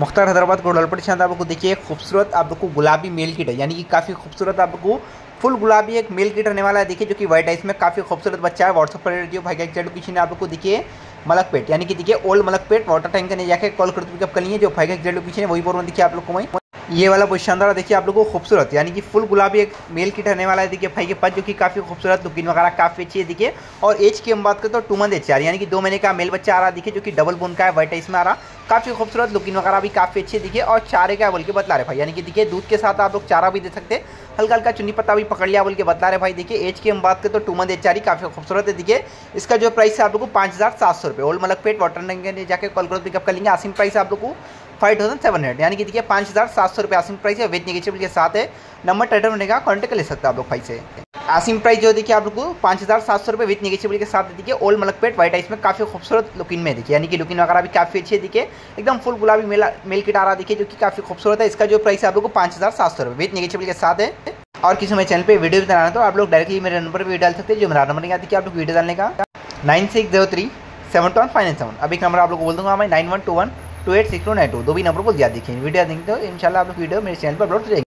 मुख्तार हैदराबाद को डलपट शांत आपको देखिए खूबसूरत आपको गुलाबी मेल किट है। यानी कि काफ़ी खूबसूरत आपको फुल गुलाबी एक मेल किट रहने वाला है, देखिए, जो कि व्हाइट आइस में काफ़ी खूबसूरत बच्चा है। व्हाट्सअप पर जो भाई का लोकेशन है आपको देखिए मलक पेट यानी कि देखिए, old Malak pet water tank ने जाकर कॉल कर पिकअप कर लिए जो भाई का लोकेशन है वही बोल देखिए, आप लोग को वहीं। ये वाला बहुत शानदार देखिए, आप लोगों को खूबसूरत, यानी कि फुल गुलाबी एक मेल किट रहने वाला है। देखिए, भाई के पास जो कि काफ़ी खूबसूरत लुकिन वगैरह काफ़ी अच्छी है, देखिए। और एज की हम बात करें तो टू मंथ एच यानी कि दो महीने का मेल बच्चा आ रहा देखिए, जो कि डबल बोन का है वाइट इसमें आ रहा काफ़ी खूबसूरत लुकिन वगैरह भी काफ़ी अच्छी दिखे और चारे का बोल के बतला रहे भाई, यानी कि देखिए, दूध के साथ आप लोग चारा भी दे सकते हल्का हल्का चुनी पत्ता भी पकड़ लिया बोल के बता रहे भाई, देखिए। एज की हम बात करें तो टू मंथ एच काफ़ी खूबसूरत है, देखिए। इसका जो प्राइस है आप लोग को पाँच हज़ार सात सौ रुपये ओल्ड मलक पेट वाटर जाकर कॉल करो पिकअप कर लेंगे। आसिम प्राइस आप लोग को। फाइव थाउज़ेंड सेवन हंड्रेड, यानी कि देखिए पाँच हज़ार सात सौ रुपये आसिम प्राइस है वेज निगेटिव के साथ है। नंबर टाइटल होने का कॉन्टेक्ट ले सकते हैं आप लोग भाई से। आसिम प्राइस जो देखिए आप लोग को पाँच हज़ार सात सौ रुपये विथ निगेटिव के साथ देखिए old Malak pet white ice में काफ़ी खूबसूरत लुकिन में देखिए यानी कि लुकिन वगैरह भी काफ़ी अच्छी है। देखिए एकदम फुल गुलाबी मेल मेल किट आ रहा देखिए जो कि काफ़ी खूबसूरत है। इसका जो प्राइस है आप लोग को पाँच हज़ार सात सौ रुपये विथ निगेटिव के साथ है। और किसी मेरे चैनल पे वीडियो भी बनाना तो आप लोग डायरेक्टली मेरे नंबर पर वीडियो डाल सकते हैं, जो मेरा नंबर नहीं आती कि आप लोग वीडियो डालने का। Nine six zero three, seven two one, five nine seven. अभी नंबर आप लोग बोल दूँगा मैं, nine one two one. Two eight six two nine two, दो भी नंबर को दिया, देखिए वीडियो देखते हो इनशाला आप वीडियो मेरे चैनल पर अपलोड